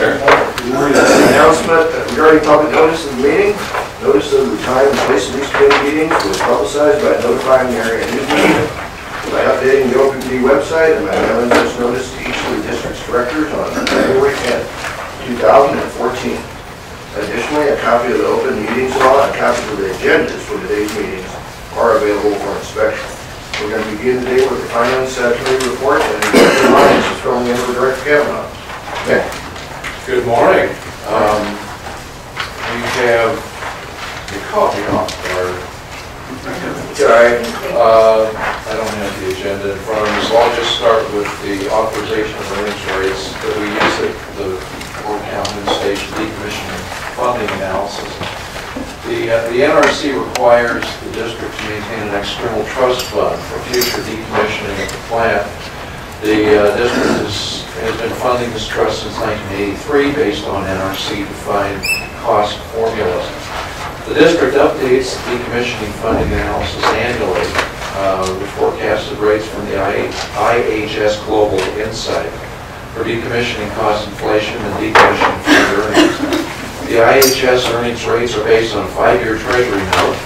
morning. Announcement regarding public notice of the meeting. Notice of the time and place of these committee meetings was publicized by notifying the area news media, by updating the meeting website, and by mailing this notice to each of the district's directors on February 10, 2014. Additionally, a copy of the open meetings law and copies of the agendas for today's meetings are available for inspection. We're going to begin today with the finance subcommittee report, and Director Lyons is in for Director Kavanaugh. Nick? Good morning. Um, We have the coffee off, or, Sorry. uh, I don't have the agenda in front of me, so I'll just start with the authorization of earnings rates that we use at the Fort Calhoun Station decommissioning funding analysis. The, uh, the NRC requires the district to maintain an external trust fund for future decommissioning of the plant. The uh, district is, has been funding this trust since 1983 based on NRC defined cost formulas. The district updates the decommissioning funding analysis annually uh, with forecasted rates from the IHS Global Insight for decommissioning cost inflation and decommissioning fund earnings. The IHS earnings rates are based on a five-year treasury note.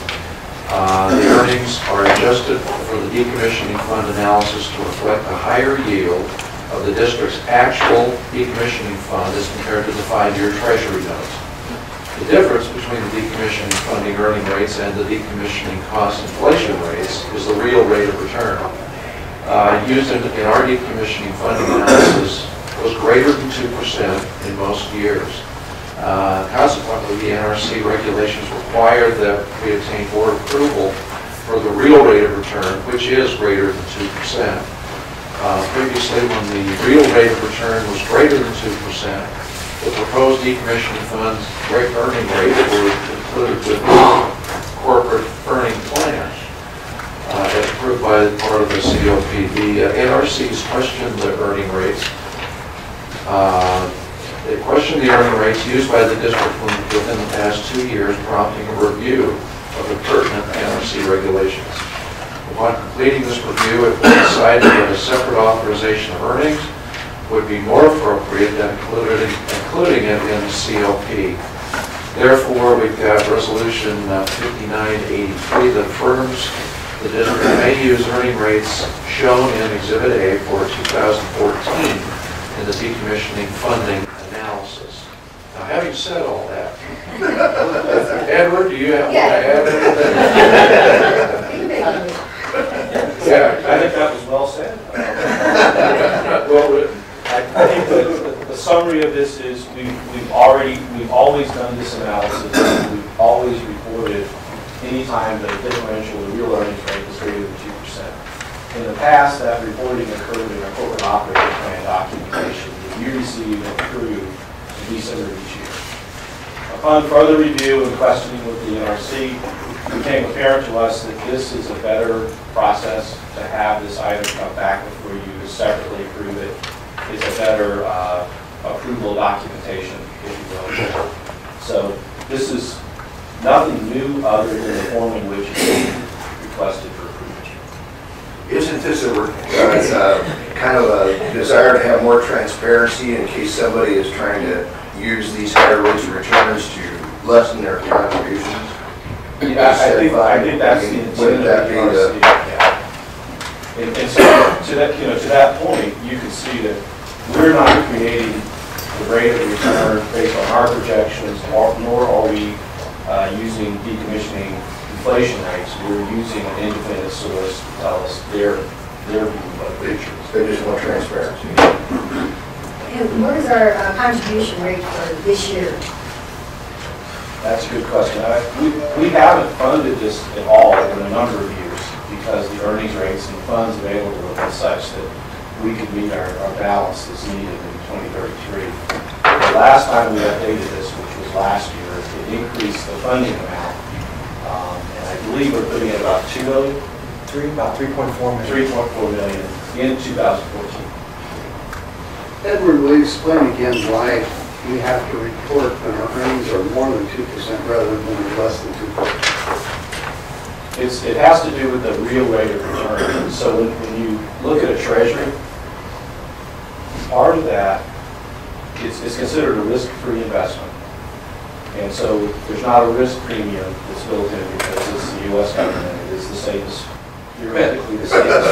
Uh, The earnings are adjusted for the decommissioning fund analysis to reflect a higher yield of the district's actual decommissioning fund as compared to the five-year treasury notes. The difference between the decommissioning funding earning rates and the decommissioning cost inflation rates is the real rate of return. Uh, Used in in our decommissioning funding analysis was greater than 2% in most years. Uh, Consequently, the NRC regulations require that we obtain board approval for the real rate of return, which is greater than 2%. Uh, Previously, when the real rate of return was greater than 2%, the proposed decommissioning funds rate earning rates were included with corporate earning plans uh, as approved by part of the COP. The uh, NRC's questioned the earning rates. Uh, They questioned the earning rates used by the district within the past two years, prompting a review of the pertinent NRC regulations. Upon completing this review, it was decided that a separate authorization of earnings would be more appropriate than included, including it in the COP. Therefore, we've got resolution uh, 5983 that affirms the district may use earning rates shown in Exhibit A for 2014 in the decommissioning funding analysis. Now, having said all that, Edward, do you have to add anything? Yeah, I think that was well said. Well written. I think the, the summary of this is, we, we've already, we've always done this analysis, we've always reported anytime that a differential, the real earnings rate is greater than two percent. In the past, that reporting occurred in our corporate operating plan documentation, that you receive and approve in December each year. Upon further review and questioning with the NRC, became apparent to us that this is a better process to have this item come back before you separately approve it. It's a better uh, approval documentation, if you will. So this is nothing new other than the form in which it's requested for approval. Isn't this a, uh, kind of a desire to have more transparency in case somebody is trying to use these higher rates of returns to lessen their contributions? Yeah, I think, I think that's the intent Wouldn't of that the be the- RC, yeah. And, and so, to that, you know, to that point, you can see that we're not creating the rate of return based on our projections, or- nor are we uh, using decommissioning inflation rates. We're using an independent source to tell us their, their view of the picture. They just want transparency. And what is our uh, contribution rate for this year? That's a good question. I- We, we haven't funded this at all in a number of years because the earnings rates and funds available are such that we could meet our, our balance that's needed in 2033. The last time we updated this, which was last year, it increased the funding amount. Um, And I believe we're putting in about 2 million, Three, about 3.4 million. 3.4 million in 2014. Edward, will you explain again why we have to report on our earnings are more than 2% rather than less than 2%? It's, it has to do with the real rate of return. So when, when you look at a treasury, part of that it's, it's considered a risk-free investment. And so there's not a risk premium that's built in because it's the US government, it is the safest, theoretically the safest.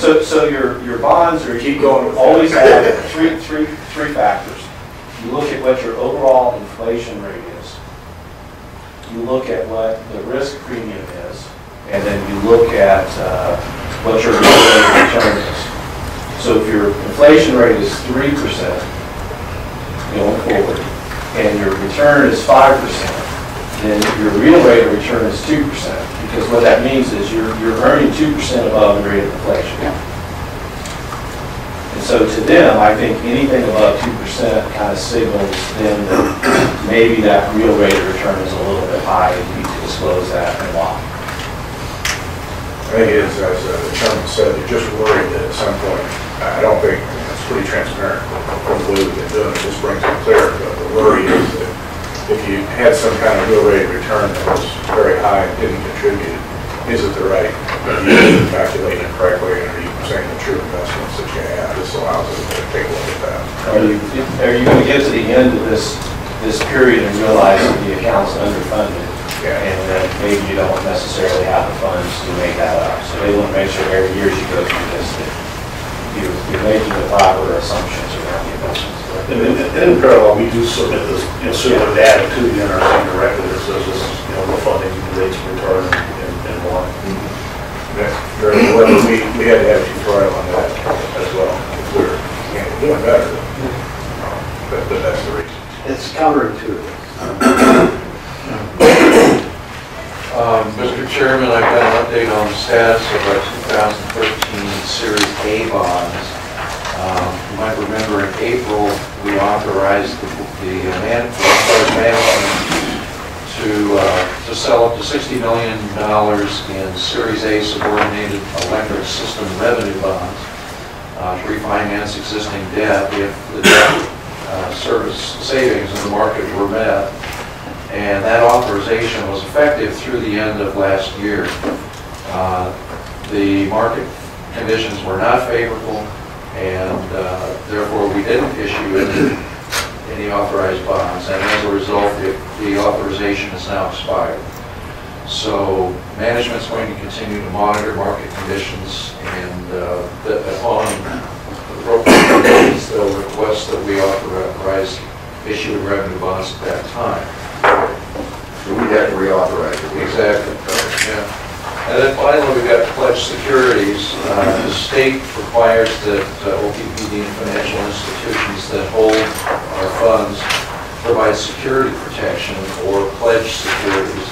So, so your, your bonds are, Keep going always have three, three, three factors. You look at what your overall inflation rate is. You look at what the risk premium is, and then you look at, uh, what your return is. So if your inflation rate is three percent going forward, and your return is five percent, then your real rate of return is two percent. Because what that means is you're, you're earning two percent above the rate of inflation. And so to them, I think anything above two percent kind of signals them that maybe that real rate of return is a little bit high, and you need to disclose that and why. I think it is, as uh, the chairman said, they're just worried that at some point, I don't think, it's pretty transparent from the way we've been doing it, just brings it clear, but the worry is that if you had some kind of real rate of return that was very high and didn't contribute, is it the right, are you calculating it correctly, and are you saying the true investments have? This allows us to take a look at that. Are you, are you going to get to the end of this, this period and realize that the account's underfunded? Yeah. And that maybe you don't necessarily have the funds to make that up. So they want to make sure every year you go through this, that you're, you're making the proper assumptions around the investments. And in, and in parallel, we do submit this, you know, similar data to the NRC directly that says this, you know, the funding rates return and, and why. Mm-hmm. That's very, well, we, we had to have a tutorial on that as well, if we're, you know, doing better. But, that's the reason. It's counterintuitive. Um, Mr. Chairman, I've got an update on the status of our 2013 Series A bonds. Um, You might remember in April, we authorized the the man- to, uh, to sell up to $60 million in Series A subordinated electric system revenue bonds uh, to refinance existing debt if the debt uh, service savings in the market were met. And that authorization was effective through the end of last year. Uh, The market conditions were not favorable, and uh, therefore we didn't issue any- any authorized bonds. And as a result, the- the authorization is now expired. So management's going to continue to monitor market conditions, and uh, that upon appropriate conditions, they'll request that we authorize issuing revenue bonds at that time. So we'd have to reauthorize it. Exactly, yeah. And then finally, we've got pledged securities. Uh, The state requires that uh, OPPD and financial institutions that hold our funds provide security protection or pledged securities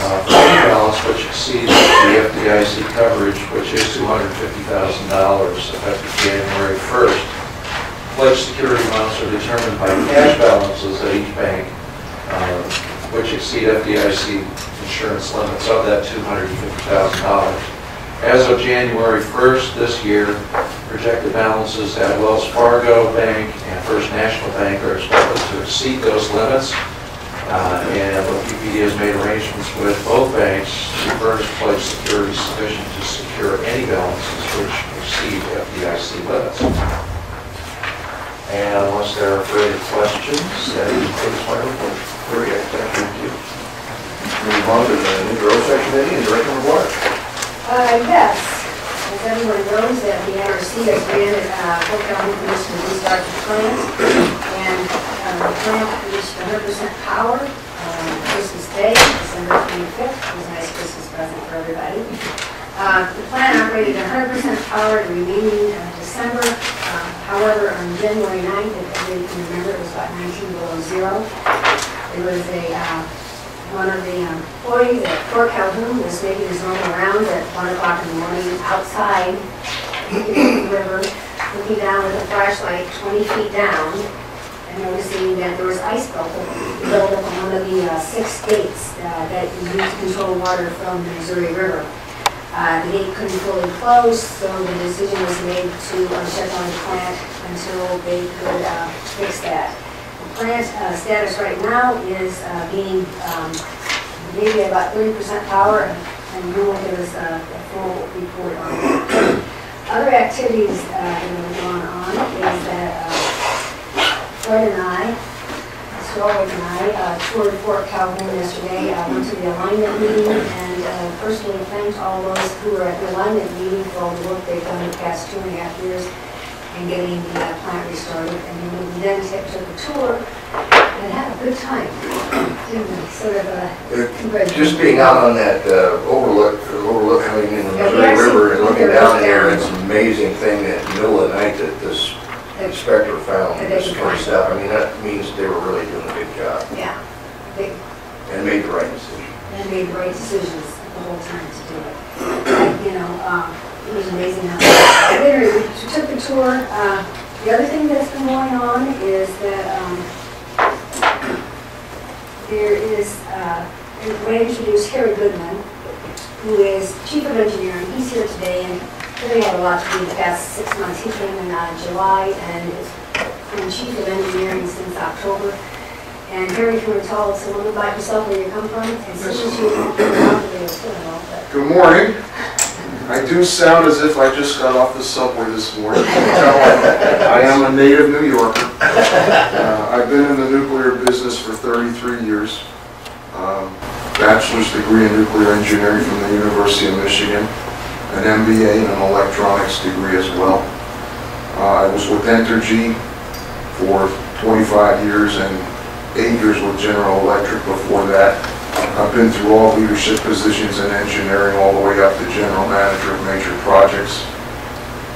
balance which exceeds the FDIC coverage, which is $250,000 effective January 1st. Pledged security amounts are determined by cash balances at each bank, uh, which exceed FDIC insurance limits of that $250,000. As of January 1st this year, projected balances at Wells Fargo Bank and First National Bank are expected to exceed those limits. Uh, And OPPD has made arrangements with both banks to furnish pledged security sufficient to secure any balances which exceed FDIC limits. And unless there are further questions, that concludes my report. Very good, thank you. Move on to the Negro Section Committee and Director McGuire. Uh, yes, as everyone knows, that the NRC has granted, uh, Fort Calhoun Commission to restart the plant, and, the plant hundred percent power, um, Christmas Day, December twenty-fifth, it was a nice Christmas present for everybody. Uh, the plant operated hundred percent power the remaining, uh, December, um, however, on January 9th, if everybody can remember, it was about nineteen below zero. There was a, uh, one of the employees at Fort Calhoun was making his normal rounds at one o'clock in the morning outside, the river, looking down with a flashlight twenty feet down, noticing that there was ice built built up on one of the uh, six gates uh, that you to control water from the Missouri River. Uh, The gate couldn't fully close, so the decision was made to uh, shut down the plant until they could uh, fix that. The plant uh, status right now is being, um, maybe about thirty percent power, and we will give us a a full report on that. Other activities that have gone on is that Fred and I, Strawway and I, uh, toured Fort Calhoun yesterday, I went to the alignment meeting and uh, personally thanked all those who were at the alignment meeting for all the work they've done the past two and a half years in getting the uh, plant restarted. And then we then took took a tour and had a good time. Sort of a congratulations. Just being out on that uh, overlook, overlook coming in the Missouri River and looking down there, it's an amazing thing that middle of the night that this inspector found this could kind of find. stuff. I mean, that means they were really doing a good job Yeah, they, and made the right decision. and made the right decisions the whole time to do it. You know, um, it was amazing how, anyway, we took the tour. Uh, The other thing that's been going on is that um, there is, uh, I'm going to introduce Harry Goodman, who is Chief of Engineering. He's here today, and Harry had a lot to do the past six months. He came in uh, July and has been Chief of Engineering since October. And Harry, us a little about yourself, where you come from, you. Good morning. I do sound as if I just got off the subway this morning. I am a native New Yorker. Uh, I've been in the nuclear business for 33 years. Um, Bachelor's degree in nuclear engineering from the University of Michigan, an MBA and an electronics degree as well. Uh, I was with Entergy for 25 years and eight years with General Electric before that. I've been through all leadership positions in engineering, all the way up to general manager of major projects.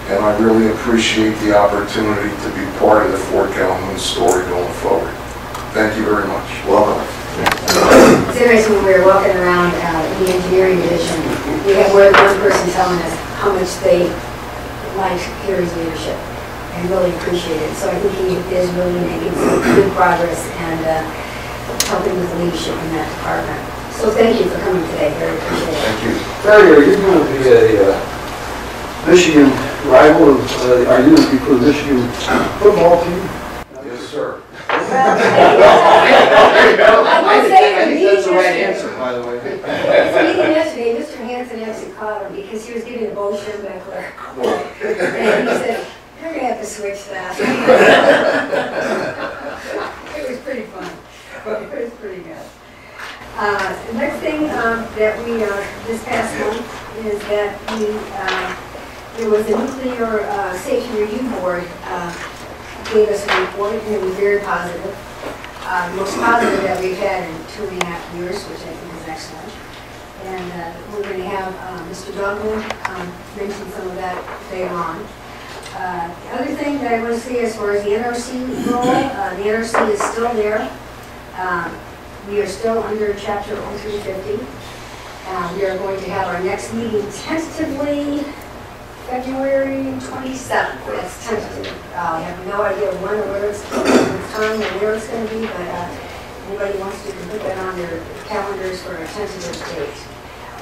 And I really appreciate the opportunity to be part of the Fort Calhoun story going forward. Thank you very much. Welcome. It's interesting, when we were walking around uh, the engineering division, we had more than one person telling us how much they liked Harry's leadership and really appreciate it. So I think he is really making some good progress and uh, helping with leadership in that department. So thank you for coming today, very appreciate it. Thank you. Barry, are you going to be a uh, Michigan rival of, uh, are you going to be for the Michigan football team? Yes, sir. I will say, I the think that's the right answer, by the way. meeting yesterday, Mr. Hanson actually caught him because he was giving a Bo Schembechler. And he said, you're gonna have to switch that. It was pretty fun, it was pretty good. Uh, the next thing, um, that we, uh, this past month is that we, uh, there was a nuclear, uh, safety review board, uh, gave us a report and it was very positive. Uh, most positive that we've had in two and a half years, which I think is excellent. And uh, we're going to have uh, Mr. Duggan um, mention some of that later on. Uh, The other thing that I want to say as far as the NRC role, uh, the NRC is still there. Um, We are still under chapter 0350. Uh, We are going to have our next meeting tentatively February 27th. That's tentative. Uh, I have no idea when or where it's, what time or where it's going to be, but uh, anybody wants to can put that on their calendars for a tentative date.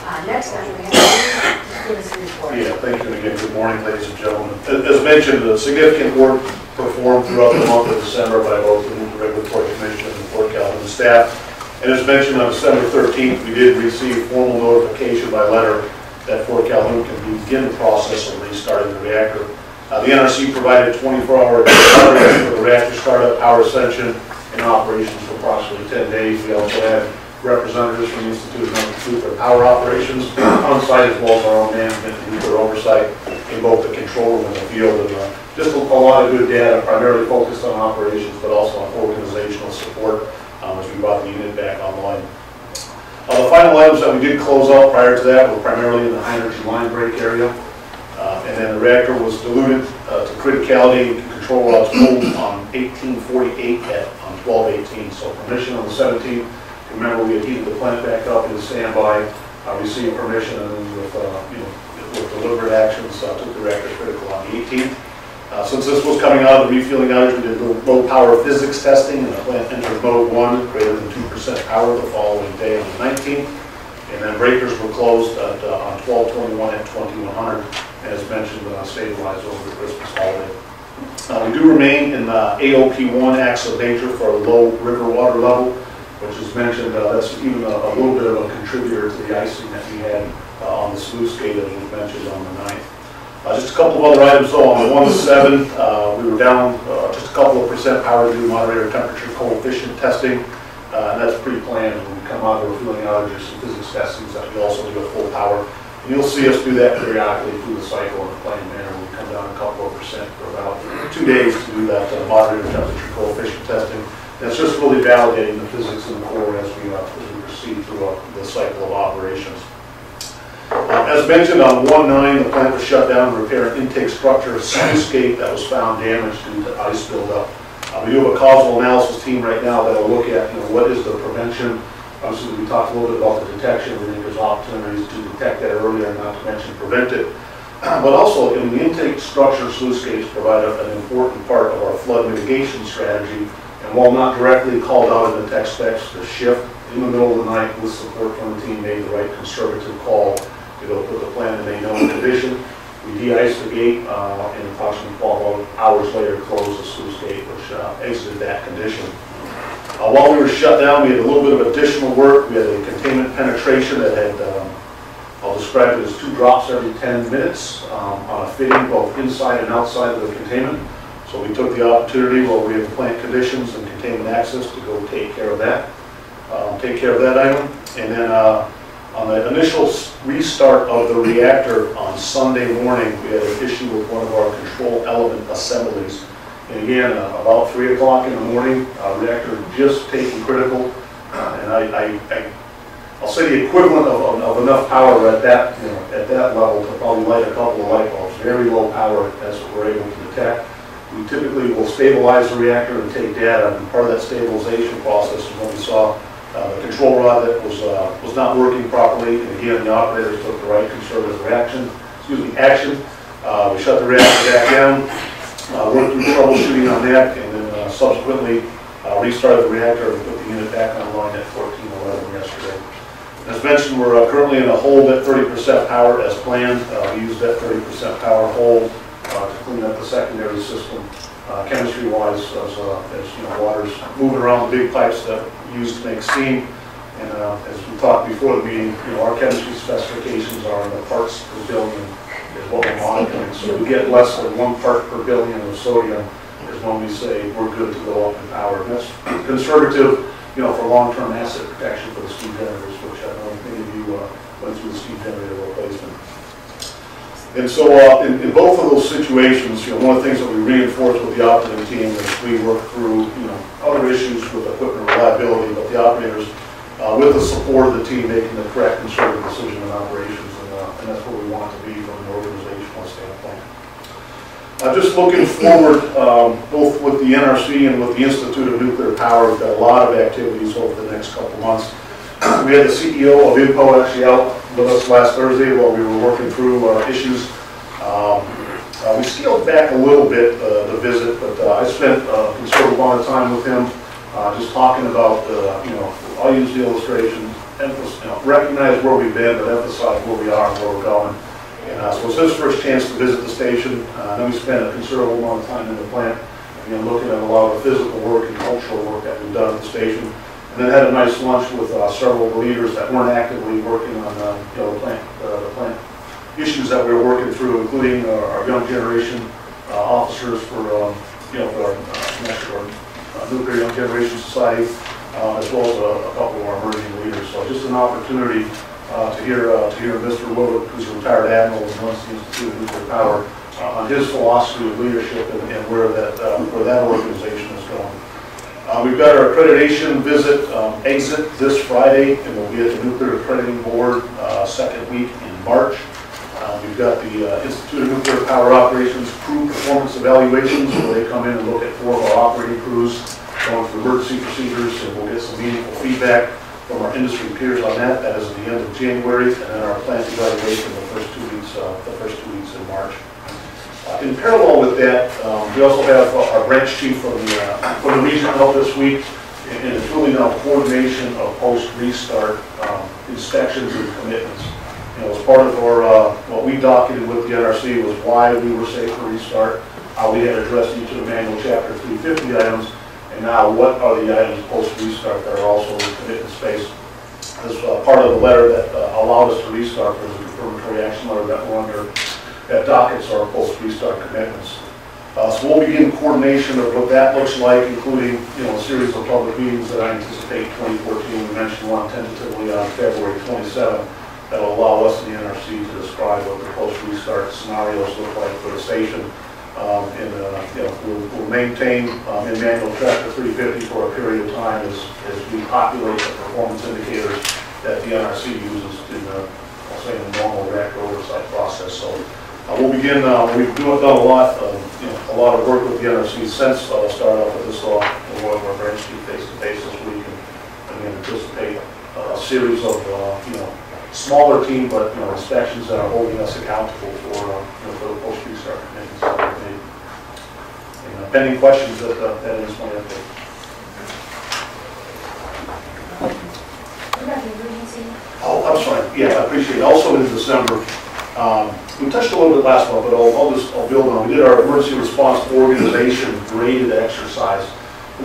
Uh, Next, I'm going to have you give us a report. Yeah, thank you again. Good morning, ladies and gentlemen. As as mentioned, a significant work performed throughout the month of December by both the Nuclear Regulatory Commission and the Fort Calhoun staff. And as mentioned, on December 13th, we did receive formal notification by letter that Fort Calhoun can begin the process of restarting the reactor. Uh, The NRC provided 24-hour notice for the reactor startup, power ascension, and operations for approximately 10 days. We also had representatives from the Institute of Nuclear Power Operations on site as well as our own management and nuclear oversight in both the control room and the field. And uh, just a a lot of good data, primarily focused on operations, but also on organizational support um, as we brought the unit back online. Uh, The final items that we did close out prior to that were primarily in the high energy line break area. Uh, And then the reactor was diluted uh, to criticality and control rods pulled on 1848 at on 1218. So permission on the 17th. Remember, we had heated the plant back up into standby, uh, received permission, and then with, uh, you know, with deliberate actions, uh, took the reactor critical on the 18th. Uh, Since this was coming out of the refueling outage, we did low- power physics testing, and the plant entered mode one, greater than 2% power the following day on the 19th. And then breakers were closed at, uh, on 12/21 at 2100, as mentioned, uh, stabilized over the Christmas holiday. Uh, We do remain in uh, AOP1 acts of nature for a low river water level, which is mentioned, uh, that's even a a little bit of a contributor to the icing that we had uh, on the sluice gate, as was mentioned on the 9th. Uh, Just a couple of other items though, on the one to seven, uh, we were down uh, just a couple of percent power due to moderator temperature coefficient testing, uh, and that's pre-planned. When we come out, refueling outages and physics testings, that we also do a full power. And you'll see us do that periodically through the cycle in a planned manner. We come down a couple of percent for about two days to do that uh, moderator temperature coefficient testing. That's just really validating the physics in the core as we, uh, as we proceed through the cycle of operations. As mentioned, on 1-9, the plant was shut down to repair an intake structure, gate that was found damaged due to ice buildup. Uh, We do have a causal analysis team right now that'll look at, you know, what is the prevention? Obviously, we talked a little bit about the detection, we think there's opportunities to detect that earlier, not to mention prevent it. But also, in the intake structure, sluice provide an important part of our flood mitigation strategy. And while not directly called out in the tech specs, the shift in the middle of the night with support from the team made the right conservative call to go put the plant in a known condition. We de-iced the gate, uh, and approximately 12 hours later closed the sluice gate, which uh, exited that condition. Uh, While we were shut down, we had a little bit of additional work. We had a containment penetration that had, um, I'll describe it as two drops every 10 minutes um, on a fitting, both inside and outside of the containment. So we took the opportunity while we had plant conditions and containment access to go take care of that, um, take care of that item. And then uh, on the initial restart of the reactor on Sunday morning, we had an issue with one of our control element assemblies. And again, uh, about 3 o'clock in the morning, uh, reactor just taking critical. Uh, And I, I- I, I'll say the equivalent of, of- of enough power at that, you know, at that level to probably light a couple of light bulbs. Very low power, that's what we're able to detect. We typically will stabilize the reactor and take data, and part of that stabilization process is when we saw uh, the control rod that was, uh, was not working properly, and again, the operators took the right conservative reaction, excuse me, action. Uh, We shut the reactor back down, uh, worked through troubleshooting on that, and then uh, subsequently restarted the reactor and put the unit back online at 1411 yesterday. As mentioned, we're currently in a hold at 30% power as planned. We used that 30% power hold to clean up the secondary system chemistry-wise, as, as, you know, water's moving around the big pipes that we use to make steam. And uh, as we talked before the meeting, you know, our chemistry specifications are in the parts per billion is what we're monitoring. So we get less than one part per billion of sodium is when we say we're good to go up in power. And that's conservative, you know, for long-term asset protection for the steam generators, which I know many of you uh, went through the steam generator replacement. And so, uh, in, in both of those situations, you know, one of the things that we reinforced with the operating team is we worked through, you know, other issues with equipment reliability, but the operators, uh, with the support of the team, making the correct and conservative decision in operations, and, uh, and that's where we want to be from an organizational standpoint. Uh, just looking forward, um, both with the NRC and with the Institute of Nuclear Power, we've got a lot of activities over the next couple months. We had the CEO of INPO actually out with us last Thursday while we were working through our issues. Um, uh, We scaled back a little bit, uh, the visit, but uh, I spent a considerable amount of time with him, uh, just talking about, uh, you know, I'll use the illustration, emphasize, you know, recognize where we've been, but emphasize where we are and where we're going. And uh, so it's his first chance to visit the station. Uh, Then we spent a considerable amount of time in the plant, you know, looking at a lot of the physical work and cultural work that we've done at the station. And then had a nice lunch with uh, several leaders that weren't actively working on, uh, you know, the plant, uh, the plant issues that we were working through, including uh, our young generation uh, officers for, um, you know, for our uh, national uh, nuclear young generation society, as well as a a couple of our emerging leaders. So just an opportunity to hear, to hear Mr. Willard, who's a retired admiral and runs the Institute of Nuclear Power, on his philosophy of leadership and and where that, where that organization is going. Uh, We've got our accreditation visit um, exit this Friday, and we'll be at the Nuclear Accrediting Board uh, second week in March. Uh, We've got the uh, Institute of Nuclear Power Operations crew performance evaluations, where they come in and look at four of our operating crews, going through emergency procedures, and we'll get some meaningful feedback from our industry peers on that. That is at the end of January, and then our plant evaluation the first two weeks, uh, the first two weeks in March. In parallel with that, um, we also have our branch chief from the, uh, from the region out this week, and it's really now coordination of post-restart um, inspections and commitments. You know, as part of our, uh, what we docketed with the NRC was why we were safe for restart, how we had addressed each of the manual chapter 350 items, and now what are the items post-restart that are also in commitment space. As uh, part of the letter that uh, allowed us to restart, there was a confirmatory action letter that we're under that dockets are, our post-restart commitments. Uh, So we'll begin coordination of what that looks like, including, you know, a series of public meetings that I anticipate 2014. We mentioned one tentatively on February 27th that'll allow us in the NRC to describe what the post-restart scenarios look like for the station. Um, And, uh, you know, we'll we'll maintain um, in manual chapter 350 for a period of time as as we populate the performance indicators that the NRC uses in, uh, I'll say, the normal reactor oversight process. So uh, We'll begin, uh, we've do- done a lot, of, you know, a lot of work with the NRC since uh, start off with this law, and one of our branch chief face-to-face this week, and we anticipate uh, a series of, uh, you know, smaller team, but, you know, inspections that are holding us accountable for, uh, you know, for the post-restart commitments that we've made. And, uh, Pending questions, that, uh, that is my update. What about the emergency? Oh, I'm sorry, yeah, I appreciate it. Also in December, um, we touched a little bit last month, but I'll, I'll just, I'll build on. We did our emergency response organization graded exercise.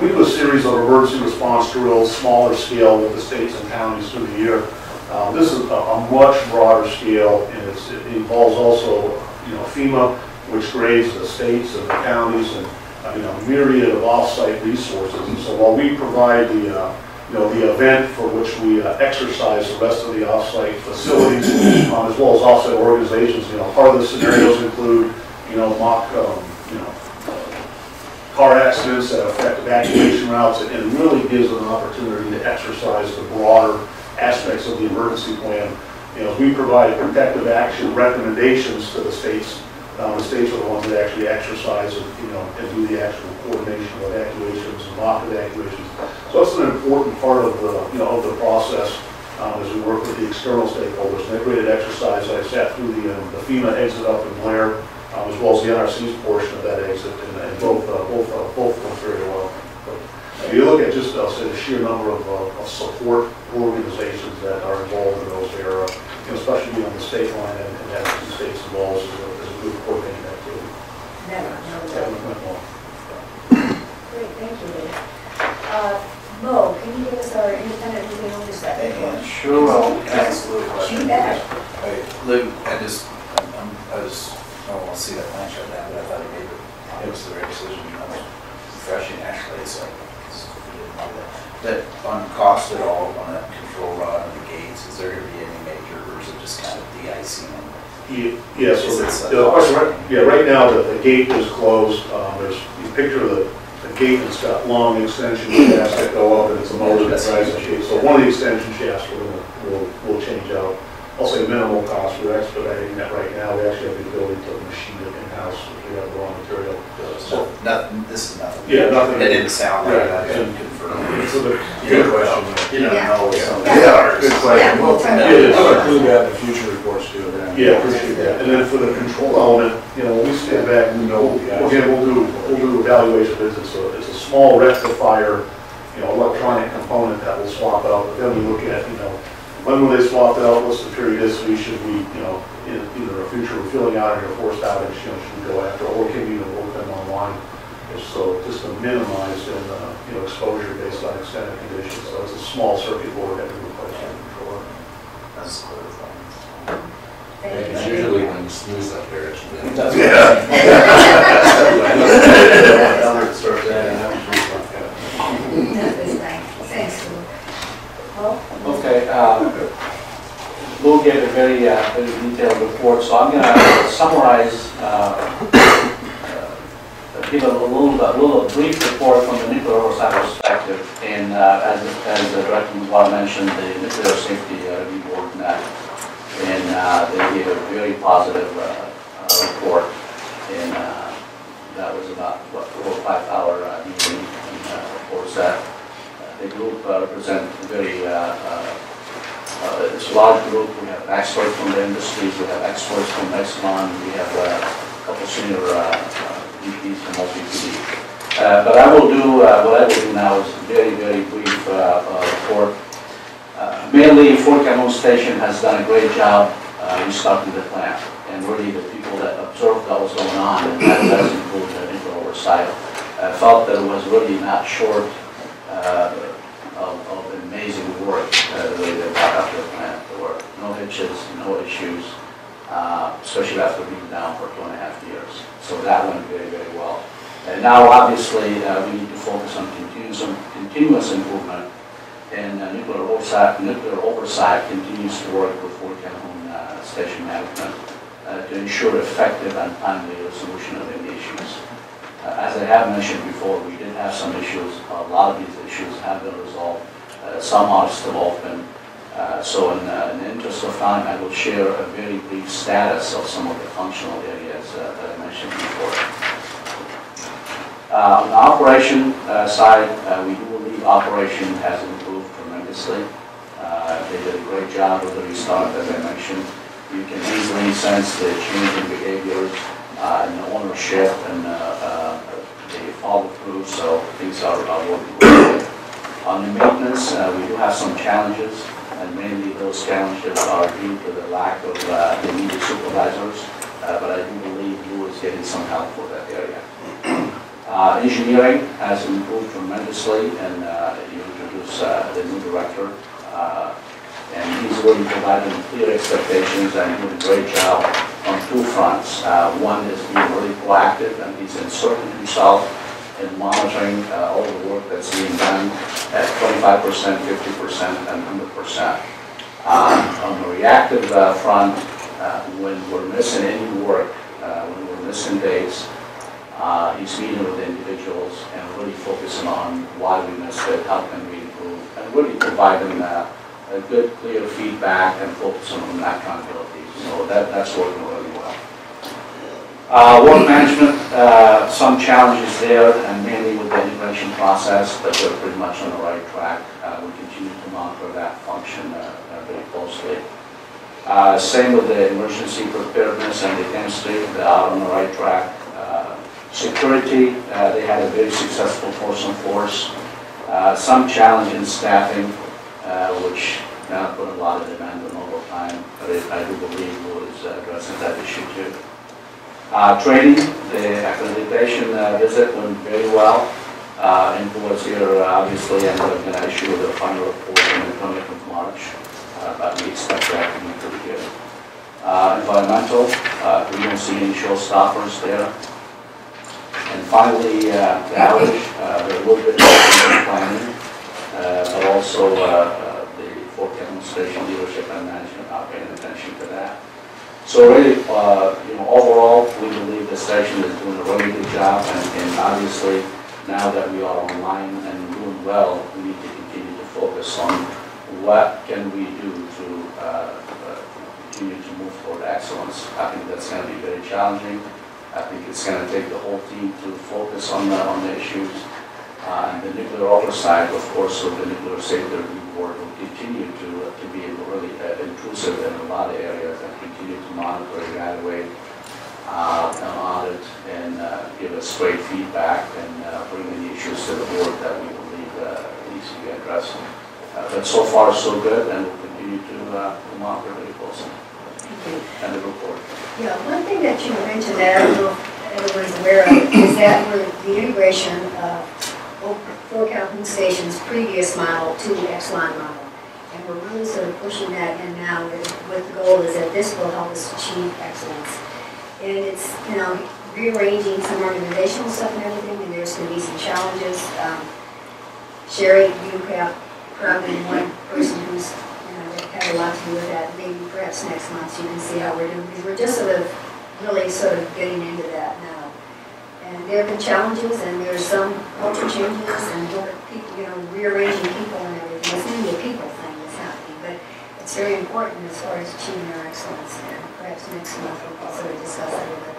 We do a series of emergency response drills, smaller scale with the states and counties through the year. Um, This is a, a much broader scale, and it involves also, you know, FEMA, which grades the states and the counties and, I mean, a myriad of off-site resources. And so while we provide the, uh, you know, the event for which we uh, exercise the rest of the off-site facilities, um, as well as off-site organizations, you know, part of the scenarios include, you know, mock, um, you know, car accidents that affect evacuation routes, and really gives them an opportunity to exercise the broader aspects of the emergency plan. You know, we provide protective action recommendations to the states. Uh, The states are the ones that actually exercise and, you know, and do the actual coordination of evacuations and mock evacuations. So it's an important part of the, you know, of the process um, as we work with the external stakeholders. And that graded exercise, I sat through the um, the FEMA exit up in Blair, um, as well as the NRC's portion of that exit, and and both, uh, both, uh, both went very well. But If you look at just, I'll say, the sheer number of, uh, of support organizations that are involved in those, uh, you know, especially on the state line and and having two states involved is a is a good coordinating activity. Never, never. That went well. Great, thank you, Uh, Mo, can you give us our independent moving oversight report? Sure, will. absolutely. You bet. Hey, Lou, I just, I'm- I just, I don't want to see that plan shut down, but I thought it gave it, it was the right decision. That was refreshing, actually, so. it's- we didn't do that. That, on cost at all, on that control rod and the gates, is there going to be any major, or is it just kind of de-icing and Ye- Yes, Is so it the- the right- yeah, right now, the, the gate is closed, um, there's, you picture the, the gate that's got long extension shafts that go up, and it's a motor that drives the shape. So one of the extension shafts we're gonna, we'll, we'll change out. I'll say minimal cost, we're expediting that right now, we actually have the ability to machine it in-house, if we have the raw material. So, nothing, this is nothing. Yeah, nothing. It didn't sound like that, I and- couldn't confirm. So the, Good question. You don't Yeah. know something. Yeah, good Yeah, question. we'll try It is. to- I'll include that in the future reports too. Yeah, appreciate that. And then for the control element, you know, when we stand back, and we know, again, we'll do, we'll do evaluation, it's it's a, it's a small rectifier, you know, electronic component that will swap out, but then we look at, you know, when will they swap out, what's the periodicity, should we, you know, in either a future filling out or a forced outage, you know, should we go after, or can we even work them online? So just to minimize, and, uh, you know, exposure based on extended conditions, so it's a small circuit board that we replace on the controller. That's clear. Thank you. It's usually when you snooze up there, it's. That's Another starts adding up. That's good, thanks. Thanks, Lou. Mo? Okay, uh, Lou gave a very, uh, very detailed report, so I'm gonna summarize, uh, uh, give a little, a little brief report from the nuclear oversight perspective. And uh, as, as the Director McGuire mentioned, the Nuclear Safety uh, Review Board met, and uh, they gave a very positive uh, uh, report. And uh, that was about, what, four or five hour meeting, and of course, the group uh, represent very, uh, it's a large group, we have experts from the industry, we have experts from Exelon, we have uh, a couple senior uh, from OPPD. Uh, But I will do, what I will do now is a very, very brief report. Uh, Mainly, Fort Calhoun Station has done a great job uh, restarting the plant, and really the people that observed what was going on, and that does include the oversight, uh, felt that it was really not short uh, of of amazing work, uh, the way they brought up the plant. There were no hitches, no issues. uh, especially after being down for two and a half years. So that went very, very well. And now, obviously, uh, we need to focus on continuous, continuous improvement, and uh, nuclear oversight, nuclear oversight continues to work with Fort Calhoun uh, Station Management uh, to ensure effective and timely resolution of any issues. Uh, As I have mentioned before, we did have some issues, a lot of these issues have been resolved, Uh, some are still open. Uh, So in in the interest of time, I will share a very brief status of some of the functional areas that I mentioned before. On the operation side, we do believe operation has tremendously. Uh, They did a great job with the restart, as I mentioned. You can easily sense the change in behaviors uh, and the ownership and uh, uh, the follow-through, so things are are working well. On the maintenance, uh, we do have some challenges, and mainly those challenges are due to the lack of uh, the needed supervisors, but I do believe Lou is getting some help for that area. Uh, Engineering has improved tremendously, and uh, you introduced uh, the new director, uh, and he's really providing clear expectations and doing a great job on two fronts. Uh, One is being really proactive, and he's inserting himself in monitoring uh, all the work that's being done at 25%, 50%, and 100%. Uh, On the reactive front, when we're missing any work, when we're missing dates, uh, he's meeting with individuals and really focusing on why we missed it, how can we really providing uh, a good, clear feedback and focus on that accountability. So that, that's working really well. Uh, Work management, uh, some challenges there, and mainly with the integration process, but we're pretty much on the right track. Uh, We continue to monitor that function uh, uh, very closely. Same with the emergency preparedness and the chemistry, they are on the right track. Security, they had a very successful person force. Uh, Some challenge in staffing, uh, which uh, put a lot of demand on overtime, but it- I do believe Lou is addressing that issue too. Uh, Training, the accreditation uh, visit went very well. Uh, Influence here, uh, obviously, and we're going to issue the final report in the 20th of March, Uh, but we expect that to be good. Uh, Environmental, uh, we don't see any showstoppers there. And finally, uh, the outage, uh, they're a little bit planning, uh, but also uh, uh, the Fort Calhoun Station leadership and management are paying attention to that. So really, uh, you know, overall, we believe the station is doing a really good job, and and obviously, now that we are online and doing well, we need to continue to focus on what can we do to uh, continue to move toward excellence. I think that's going to be very challenging. I think it's going to take the whole team to focus on the, on the issues. Uh, And the nuclear oversight, of course, of the Nuclear Safety Review Board will continue to, to be really uh, intrusive in a lot of areas and continue to monitor, evaluate, uh, and audit, and uh, give us great feedback and uh, bring any issues to the board that we believe uh, needs to be addressed. Uh, But so far, so good, and we'll continue to uh, to monitor very closely. And the report. Yeah, one thing that you mentioned that I don't know if everybody's aware of is that we're the integration of Fort Calhoun Station's previous model to the Exelon model. And we're really sort of pushing that in now with with the goal is that this will help us achieve excellence. And it's, you know, rearranging some organizational stuff and everything, and there's going to be some challenges. Um, Sherry, you have probably one person who's, had a lot to do with that. Maybe perhaps next month you can see how we're doing, because we're just sort of, really sort of getting into that now. And there have been challenges, and there's some culture changes, and people, you know, rearranging people and everything. It's really a people thing that's happening, but it's very important as far as achieving our excellence. And perhaps next month we'll sort of discuss that a little bit.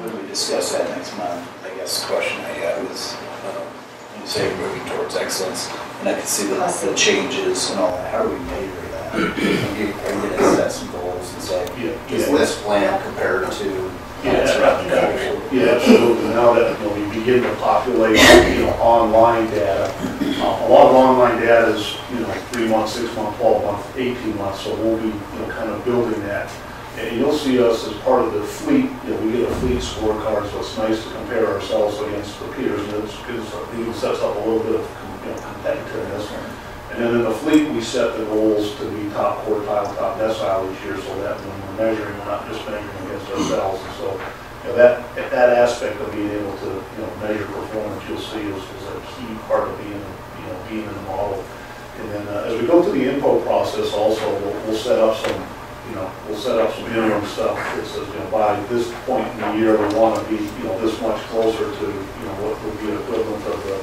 When we discuss that next month, I guess the question I have is, uh, you say moving towards excellence, and I can see the, the changes and all that, how do we measure that? Are we are we gonna set some goals and say, Yeah, is yeah. this plan compared to? Yeah, absolutely. Yeah, absolutely. Now that, you know, we begin to populate, you know, online data, uh, a lot of online data is, you know, three months, six months, twelve months, eighteen months, so we'll be, you know, kind of building that. And you'll see us as part of the fleet, you know, we get a fleet scorecard, so it's nice to compare ourselves against the peers, and it even sets up a little bit of, you know, competitiveness. And then in the fleet, we set the goals to be top quartile, top decile each year, so that when we're measuring, we're not just measuring against ourselves. And so, you know, that, that aspect of being able to, you know, measure performance, you'll see is, is a key part of being, you know, being in the model. And then, uh, as we go through the INPO process also, we'll, we'll set up some, you know, we'll set up some interim stuff that says, you know, by this point in the year, we want to be, you know, this much closer to, you know, what would be an equivalent of the,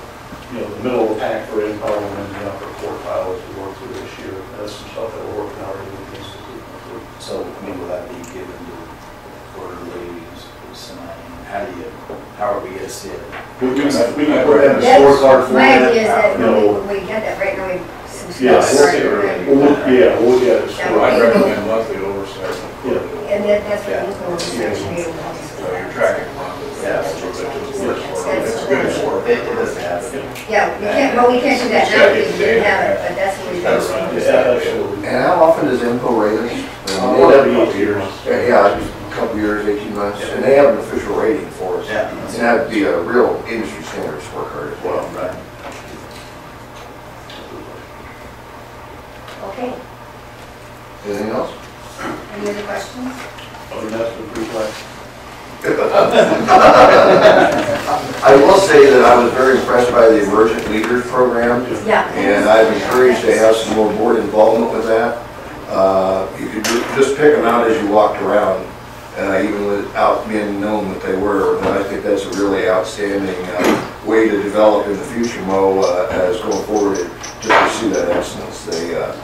you know, the middle of the pack for INPO and then the upper quartile as we work through this year. That's some stuff that we're working already with the institute. So, I mean, will that be given to quarterly, semi, how do you, how are we gonna see? We can, we can put that in a That's- scorecard My format. idea is that You know, when we, we get that, right now we, some Yeah, stuff. we'll- We'll, look- yeah, we'll get it. Yeah. I'd recommend monthly oversight. Yeah. And that, that's what influences the So you're tracking monthly. Yeah. It's good work. It, it doesn't happen. Yeah, we can't, well, we can't do that now, because we didn't have it, but that's what we do. Yeah, absolutely. And how often does INPO rate us? I mean, they every have- eight years. Yeah, a couple years, 18 months, and they have an official rating for us. Yeah. And that'd be a real industry standard scorecard as well. Right. Okay, Anything else? any other questions? Other than that's been pretty flat. I will say that I was very impressed by the Emergent Leaders Program, Yeah. and I'm encouraged to have some more board involvement with that. Uh, You could just pick them out as you walked around, uh, even without being known what they were. And I think that's a really outstanding uh, way to develop in the future, Mo, uh, as going forward to pursue that excellence. They, uh,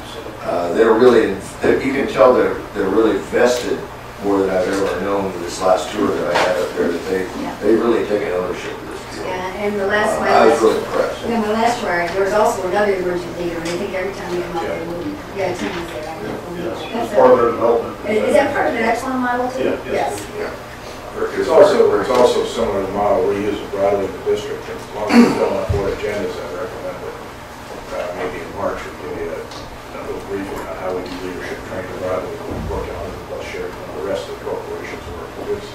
uh, they're really, they- you can tell they're, they're really vested more than I've ever known this last tour that I had up there, that they, Yeah. they really taken ownership of this. Yeah, and the last, Uh, I was last, really impressed. yeah, my last tour, there was also another emergent leader, and I think every time you come up, they move, yeah, it's there. Yes, part of their development. Is is that part of the Exelon model too? Yeah, yes. It's also, it's also similar to the model we use broadly in the district, as long as we're filling up board agendas, I recommend that, uh, maybe in March, we give you a, a little briefing on how we do leadership training broadly, we work a hundred plus shares, and the rest of the corporations work. It's,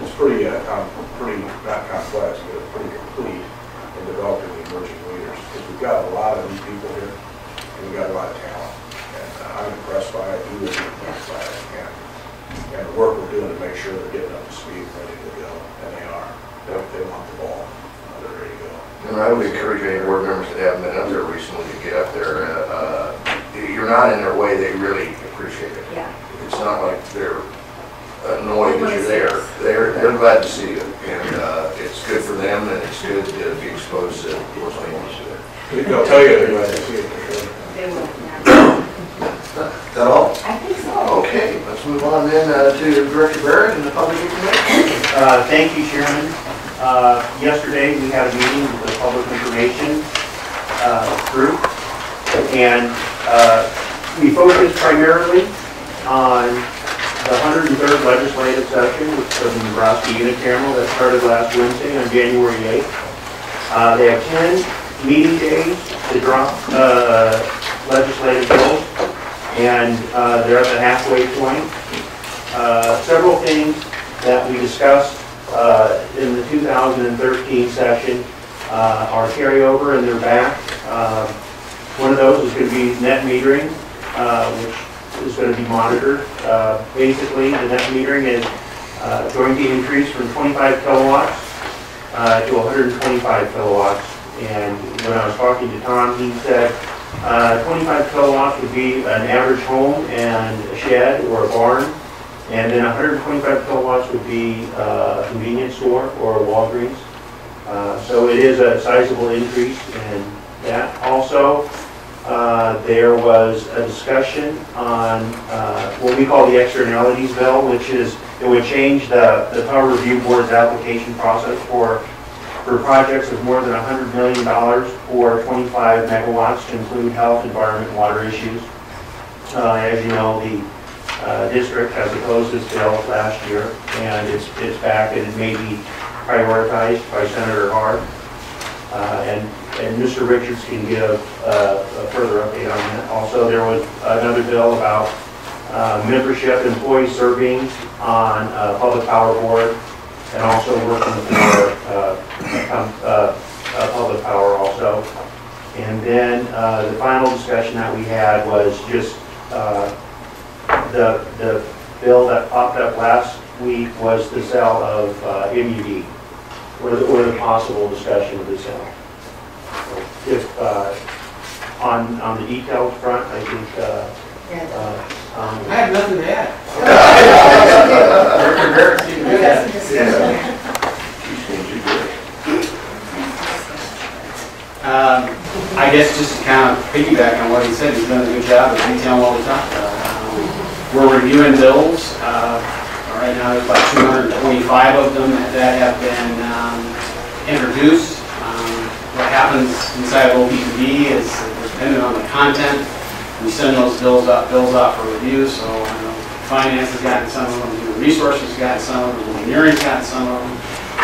it's pretty, uh, com, pretty, not complex, but pretty complete in developing the emerging leaders, because we've got a lot of new people here, and we've got a lot of talent, and uh, I'm impressed by it, you will be impressed by it, and and the work we're doing to make sure they're getting up to speed and ready to go, and they are. They, they want the ball, uh, they're ready to go. And I would encourage any board members that haven't been up there recently to get up there. Uh, You're not in their way, they really appreciate it. Yeah. It's not like they're annoyed that you're there. They're, they're glad to see you, and uh, it's good for them, and it's good to be exposed to what's going on. They'll tell you they're glad to see it, for sure. They will. Is that all? I think so. Okay, let's move on then uh, to Director Barrett and the Public Information. Uh, Thank you, Chairman. Uh, Yesterday, we had a meeting with the Public Information uh, Group, and uh, we focused primarily on the 103rd legislative session of the Nebraska Unicameral that started last Wednesday on January 8th. Uh, They have 10 meeting days to drop legislative bills, and uh, they're at the halfway point. Uh, Several things that we discussed uh, in the 2013 session uh, are carryover and they're back. Um, One of those is going to be net metering, uh, which is going to be monitored. Uh, Basically, the net metering is going to increase from 25 kilowatts to 125 kilowatts. And when I was talking to Tom, he said uh, 25 kilowatts would be an average home and a shed or a barn. And then 125 kilowatts would be uh, a convenience store or a Walgreens. Uh, So it is a sizable increase in that. Also, uh, there was a discussion on uh, what we call the externalities bill, which is, it would change the, the Power Review Board's application process for, for projects of more than $100 million for 25 megawatts to include health, environment, water issues. Uh, As you know, the uh, district has opposed this bill last year, and it's, it's back, and it may be prioritized by Senator Haar. Uh, And, and Mr. Richards can give uh, a further update on that. Also, there was another bill about uh, membership employees serving on uh, Public Power Board, and also working for uh, uh, uh, Public Power also. And then uh, the final discussion that we had was just uh, the, the bill that popped up last week was the sale of uh, MUD, or the, or the possible discussion of the sale. If, uh, on, on the details front, I think, uh, Yeah. Um, I have nothing to add. That's the discussion. Um, I guess just to kind of piggyback on what he said, he's done a good job of detailing talked about. Um, We're reviewing bills. Uh, Right now, there's about 225 of them that have been um, introduced. Um, What happens inside of OPPD is dependent on the content. We send those bills out, bills out for review, so I know finance has gotten some of them, human resources has gotten some of them, engineering's gotten some of them.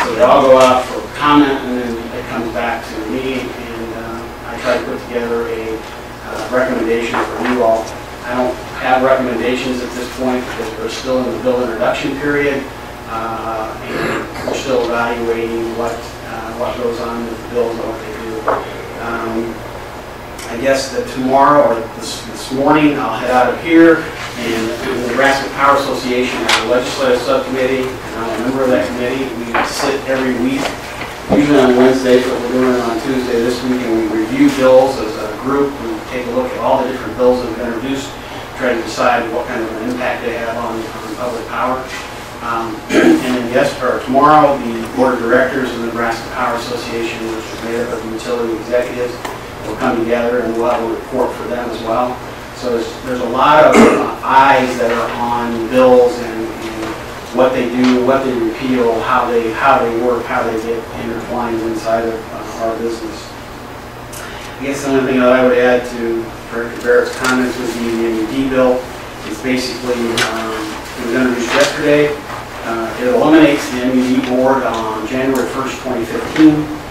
So they all go out for comment, and then it comes back to me, and uh, I try to put together a uh, recommendation for you all. I don't have recommendations at this point, because we're still in the bill introduction period, uh, and we're still evaluating what, uh, what goes on with the bills and what they do. Um, I guess that tomorrow, or this, this morning, I'll head out of here, and the Nebraska Power Association has a legislative subcommittee, and I'm a member of that committee. We sit every week, usually on Wednesdays, but we're doing it on Tuesday this week, and we review bills as a group. We take a look at all the different bills that have been introduced, try to decide what kind of an impact they have on, on public power. Um, And then yes, or tomorrow, the Board of Directors of the Nebraska Power Association, which is made up of utility executives, will come together and we'll have a report for them as well. So there's, there's a lot of uh, eyes that are on bills and and what they do, what they repeal, how they, how they work, how they get intertwined inside of uh, our business. I guess the only thing that I would add to Director Barrett's comments would be the MUD bill. It's basically, um, it was introduced yesterday. Uh, It eliminates the MUD board on January 1st, 2015.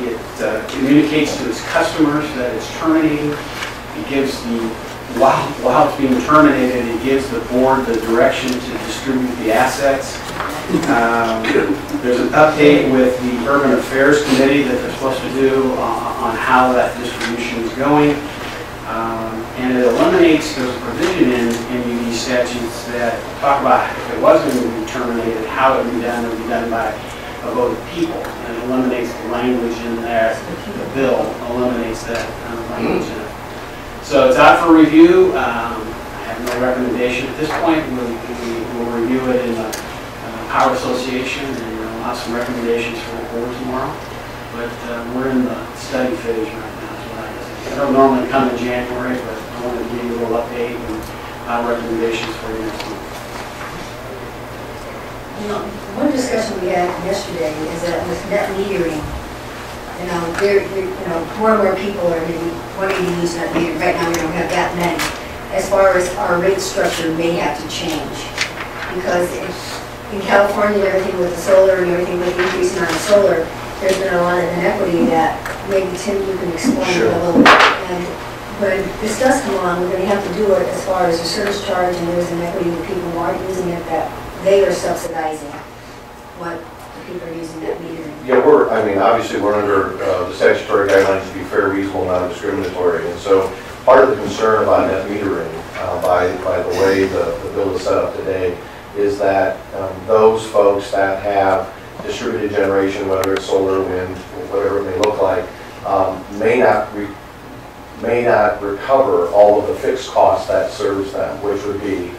It uh, communicates to its customers that it's terminating. It gives the, while, while it's being terminated, it gives the board the direction to distribute the assets. Um, There's an update with the Urban Affairs Committee that they're supposed to do uh, on how that distribution is going. Um, And it eliminates, a provision in MUD statutes that talk about if it was going to be terminated, how it would be done, it would be done by a vote of people. And eliminates the language in there, the bill eliminates that uh, language in it. So it's out for review. Um, I have no recommendation at this point. We'll, we- we'll review it in the uh, Power Association and we'll have some recommendations for the board tomorrow. But uh, we're in the study phase right now, what I. I don't normally come in January, but I wanted to give you a little update and uh, recommendations for you next month. You know, one discussion we had yesterday is that with net metering, you know, there, you know, more and more people are maybe wanting to use net metering. Right now, we don't have that many. As far as our rate structure may have to change. Because in in California, everything with the solar and everything with increasing on the solar, there's been a lot of inequity that maybe Tim, you can explain Sure. a little bit. And when this does come on, we're gonna have to do it as far as the service charge and there's inequity with people who aren't using it, that they are subsidizing what the people are using that metering. Yeah, we're, I mean, obviously, we're under uh, the statutory guidelines to be fair, reasonable, non-discriminatory. And so part of the concern about net metering, uh, by, by the way the, the bill is set up today, is that um, those folks that have distributed generation, whether it's solar, wind, whatever it may look like, um, may not, may not recover all of the fixed costs that serves them, which would be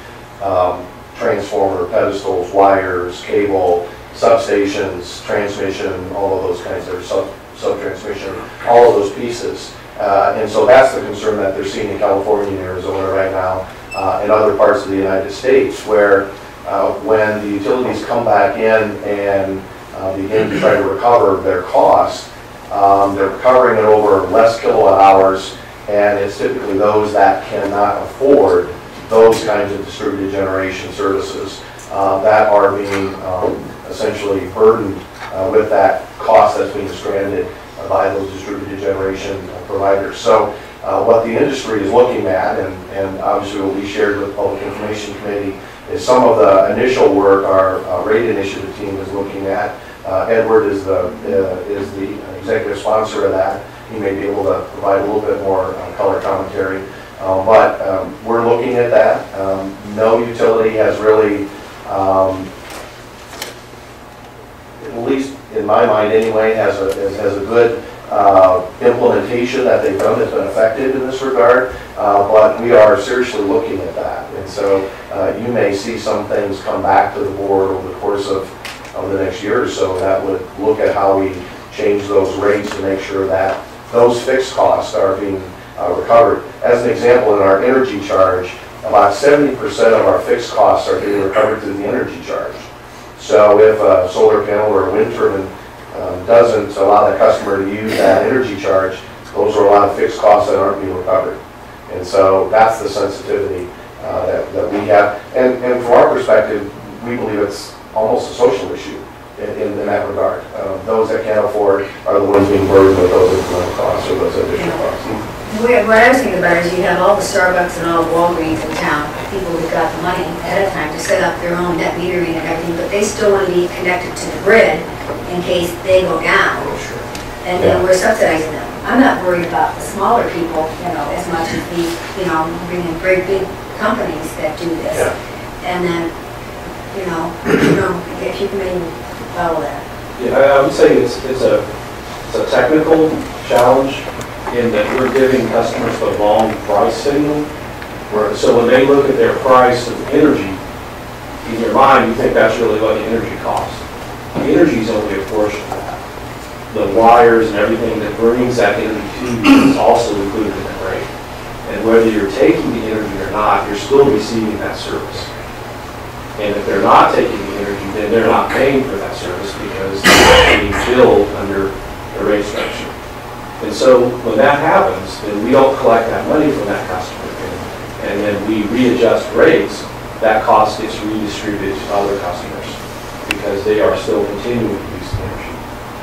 um, transformer, pedestals, wires, cable, substations, transmission, all of those kinds of sub, sub-transmission, all of those pieces. Uh, And so that's the concern that they're seeing in California and Arizona right now, uh, and other parts of the United States, where uh, when the utilities come back in and uh, begin to try to recover their cost, um, they're recovering it over less kilowatt hours, and it's typically those that cannot afford those kinds of distributed generation services uh, that are being um, essentially burdened uh, with that cost that's being stranded by those distributed generation providers. So uh, what the industry is looking at, and, and obviously what we shared with the Public Information Committee, is some of the initial work our rate initiative team is looking at Uh, Edward is the, uh, is the executive sponsor of that. He may be able to provide a little bit more color commentary. Uh, But um, we're looking at that. Um, No utility has really, um, at least in my mind anyway, has a, has has a good uh, implementation that they've done that's been effective in this regard. Uh, But we are seriously looking at that. And so uh, you may see some things come back to the board over the course of, of the next year or so that would look at how we change those rates to make sure that those fixed costs are being uh, recovered. As an example, in our energy charge, about 70% of our fixed costs are being recovered through the energy charge. So if a solar panel or a wind turbine um, doesn't allow the customer to use that energy charge, those are a lot of fixed costs that aren't being recovered. And so that's the sensitivity uh, that that we have. And and from our perspective, we believe it's almost a social issue in in in that regard. Um, Those that can't afford are the ones being burdened with those incremental costs or those additional costs. What what I was thinking about is you have all the Starbucks and all the Walgreens in town, people who've got the money ahead of time to set up their own net metering and everything, but they still want to be connected to the grid in case they go down. Oh, and then we're subsidizing them. I'm not worried about the smaller people, you know, as much as the, you know, bringing great big companies that do this. Yeah. And then, you know, you know, if you can maybe follow that. Yeah, I I would say it's, it's a, it's a technical challenge in that we're giving customers the wrong price signal. So when they look at their price of energy, in your mind, you think that's really what the energy costs. The energy is only a portion of that. The wires and everything that brings that energy to you is also included in that rate. And whether you're taking the energy or not, you're still receiving that service. And if they're not taking the energy, then they're not paying for that service because they're being billed under the rate structure. And so when that happens, then we don't collect that money from that customer. and- then we readjust rates, that cost gets redistributed to other customers because they are still continuing to use the energy.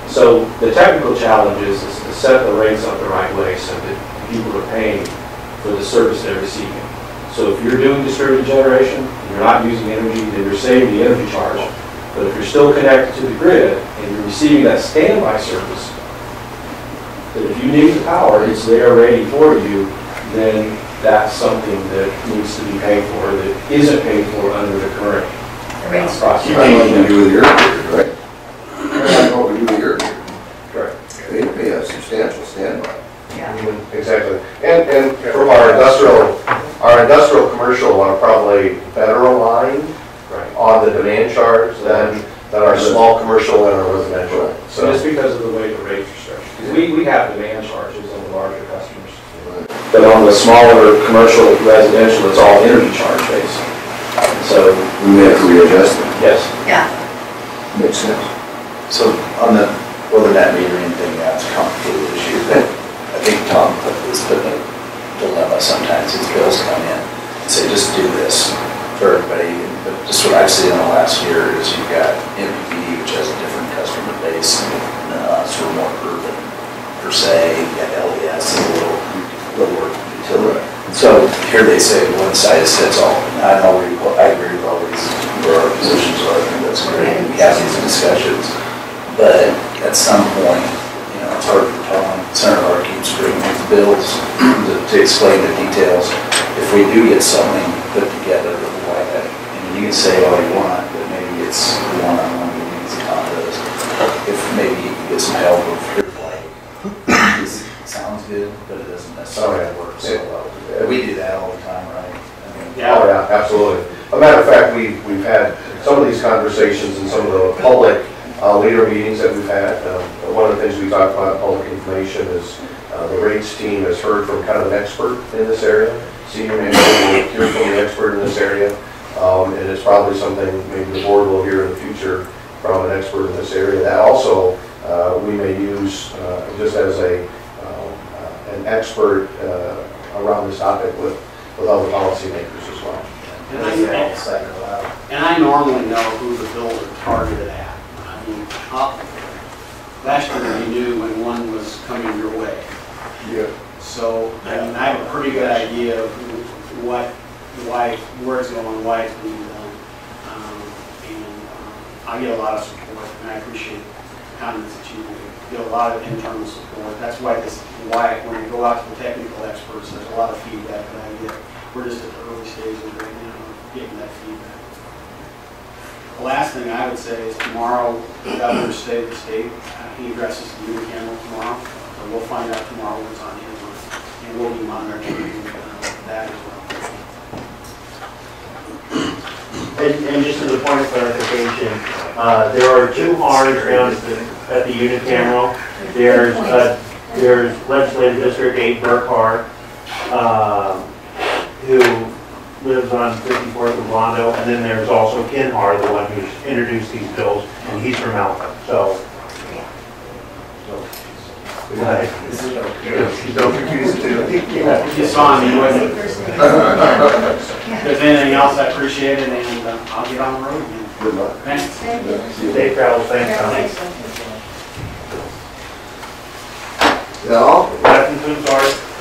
So the technical challenge is is to set the rates up the right way so that people are paying for the service they're receiving. So if you're doing distributed generation, and you're not using energy, then you're saving the energy charge. But if you're still connected to the grid and you're receiving that standby service, that if you need the power, it's there ready for you, then that's something that needs to be paid for, that isn't paid for under the current The rates. Uh, process. You know what you do with your irrigator, right? You know what we do with your irrigator. Correct. They pay a substantial standby. Yeah. Exactly. And, and from our industrial, our industrial commercial are probably better aligned Right. on the demand charge than, than our small commercial and our residential. So just So, because of the way the rates are structured. 'Cause We, we have demand charges on the larger customers. But on the smaller commercial residential, it's all energy charge based. So, we may have to readjust it. yes. Yeah, Makes sense. So on the, well, the net metering thing, that's a complicated issue, but I think Tom put- is putting a dilemma sometimes, these bills come in and say, just do this for everybody. But just what I've seen in the last year is you've got MPD, which has a different customer base, and uh, sort of more urban per se, you got LES, a little, little utility. So here they say one size fits all, I know we, I agree with all these, where our positions are, I think that's great, we have these discussions. But at some point, you know, it's hard for Tom, Senator Haar keeps bringing these bills to to explain the details. If we do get something put together, like that, I mean, you can say all you want, but maybe it's one-on-one meetings, Tom does. If maybe you can get some help of, here's like, this sounds good, but it doesn't necessarily work so well. We do that all the time, right? I mean, Oh, yeah, absolutely. A matter of fact, we, we've had some of these conversations in some of the public uh, leader meetings that we've had. Um, One of the things we talk about public information is uh, the rates team has heard from kind of an expert in this area. Senior manager will hear from the expert in this area. Um, And it's probably something maybe the board will hear in the future from an expert in this area. That also, uh, we may use uh, just as a, uh, an expert uh, around this topic with, with other policymakers as well. And I, and I normally know who the bills are targeted at. I mean, uh, last year you knew when one was coming your way. Yeah. So, I mean, I have a pretty good idea of what, why, where it's going, why it's being done. Um, And um, I get a lot of support and I appreciate the you made. You have a lot of internal support. That's why this, why when we go out to the technical experts, there's a lot of feedback that I get. We're just at the early stages right now, getting that feedback. The last thing I would say is tomorrow, the governor's state of the state, uh, he addresses the unicameral tomorrow. So we'll find out tomorrow what's on his mind, and we'll be monitoring uh, that as well. And, and just as a point of clarification, uh, there are two R's down at the, at the unicameral. There's, uh, there's legislative district eight Burke Harr, um, who lives on 54th and Blondo, and then there's also Ken Haar, the one who's introduced these bills, and he's from Alpha, so. so, Go. Don't confuse the two. If you saw me, you wouldn't. If there's anything else, I appreciate it, and uh, I'll get on the road again. Good luck. Thanks. Safe travels, thanks, Tom. No? That concludes our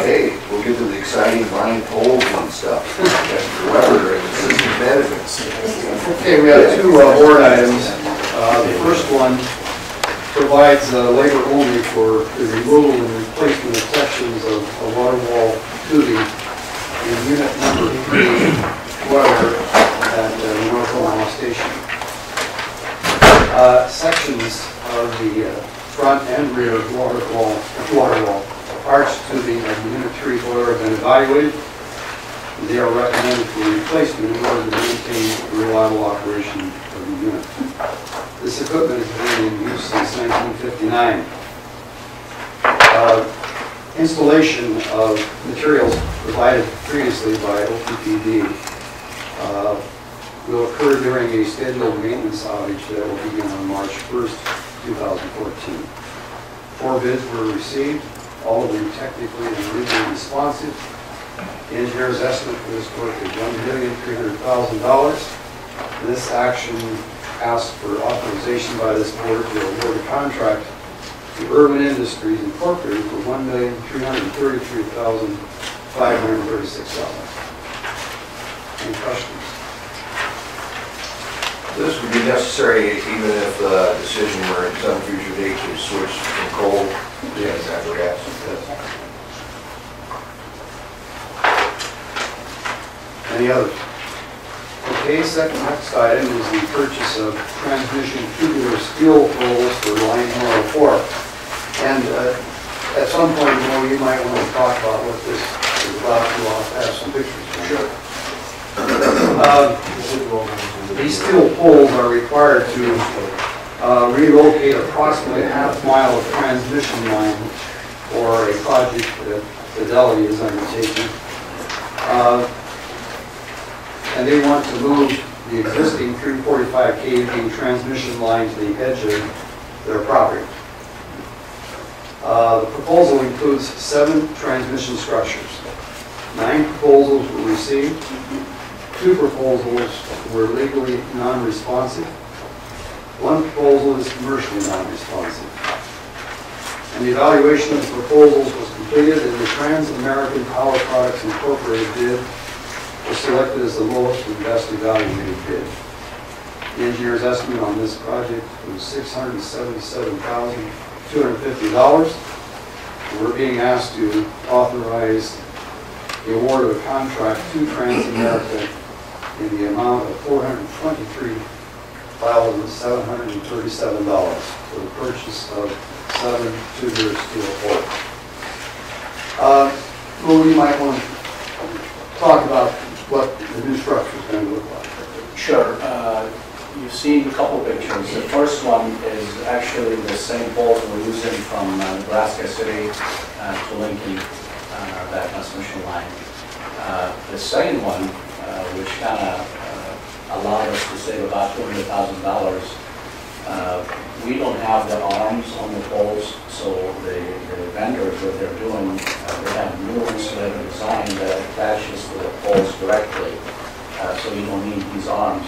Okay, we'll get to the exciting line polls and stuff. Weather and system management. Okay, we have two uh, board items. Uh, The first one provides uh, labor only for the removal and replacement of sections of a water wall tubing in unit number three, water at uh, North Omaha Station. Uh, Sections of the uh, front and rear water wall, water wall, arch of the unit three boiler have been evaluated. They are recommended for replacement in order to maintain reliable operation of the unit. This equipment has been in use since 1959. Uh, Installation of materials provided previously by OPPD uh, will occur during a scheduled maintenance outage that will begin on March 1st, 2014. Four bids were received, all of them technically and legally responsive. The engineer's estimate for this work is $1,300,000. This action asks for authorization by this board to award a contract to Urban Industries Incorporated for $1,333,536. Any questions? This would be necessary even if the decision were at some future date to switch from coal to natural gas. Any others? Okay, second, next item is the purchase of transmission tubular steel poles for line 104. And uh, at some point, you know, you might want to talk about what this is about, you want to have some pictures. Sure. These steel poles are required to uh, relocate approximately a half mile of transmission line for a project that Fidelity is undertaking. Uh, and they want to move the existing 345 kV transmission line to the edge of their property. Uh, The proposal includes seven transmission structures. Nine proposals were received. Two proposals were legally non-responsive. One proposal is commercially non-responsive. And the evaluation of the proposals was completed and the Trans-American Power Products Incorporated bid was selected as the lowest and best evaluated bid. The engineer's estimate on this project was $677,250. We're being asked to authorize the award of a contract to Transamerica in the amount of $423,737 for the purchase of seven tubular steel poles. Uh, Lou, you might want to talk about what the new structure is going to look like. Sure. Uh, You've seen a couple pictures. The first one is actually the same poles we're using from uh, Nebraska City uh, to Lincoln, uh, that transmission line. Uh, The second one, which kind of allowed us to save about $200,000, uh, we don't have the arms on the poles, so the the vendors, what they're doing, uh, they have new insulator design that attaches to the poles directly, uh, so you don't need these arms.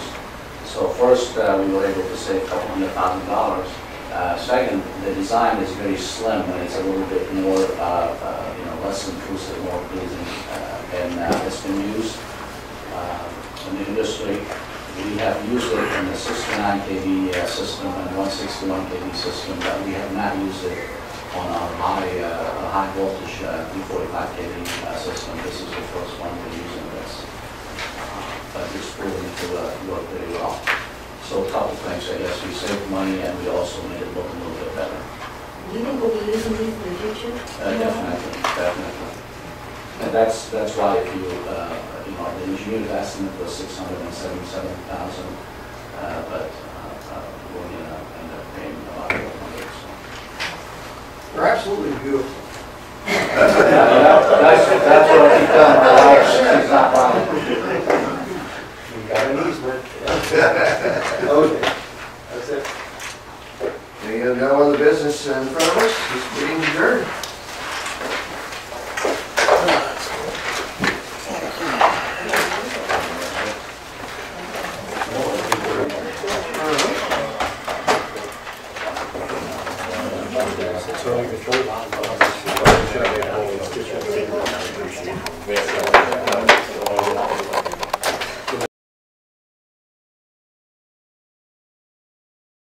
So first, uh, we were able to save a couple hundred thousand dollars. Uh, Second, the design is very slim, and it's a little bit more, uh, uh, you know, less intrusive, more pleasing, uh, and uh, it's been used uh, in the industry. We have used it in the 69 kV uh, system and 161 kV system, but we have not used it on our high, uh, high voltage uh, 245 kV uh, system. This is the first one we're using this. Uh, But it's proven to uh, work pretty well. So a couple things, I guess, we saved money and we also made it look a little bit better. Do you think we'll be using these in the future? Uh, Definitely, definitely. And that's, that's why if you, uh, you know, the engineer's estimate was six hundred and seventy-seven thousand, uh, but uh, uh, we're gonna end up paying about four hundred, so. They're absolutely beautiful. That's, that's what I keep telling my wife, she's not buying. We got an easement. Okay. That's it. Any other, no other business in front of us? This meeting adjourned. So, control.